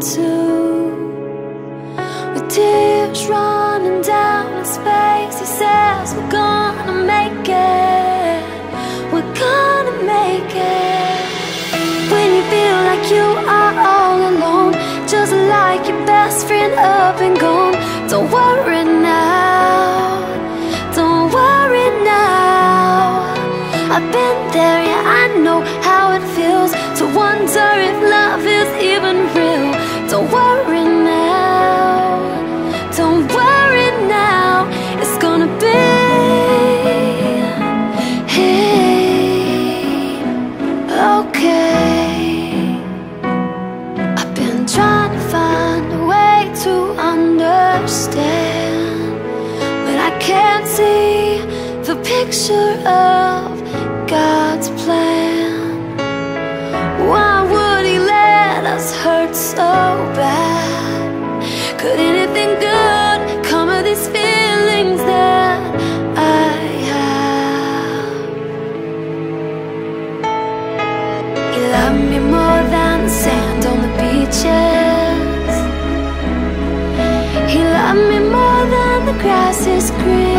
too. With tears running down his face, he says, We're gonna make it. We're gonna make it. When you feel like you are all alone, just like your best friend up and gone, don't worry now. Don't worry now. I've been there, yeah, I know how it feels to wonder if love is even real. Don't worry now. Don't worry now. It's gonna be. Hey, okay. I've been trying to find a way to understand, but I can't see the picture of God's plan. Hurt so bad? Could anything good come of these feelings that I have? You love me more than sand on the beaches. He loved me more than the grass is green.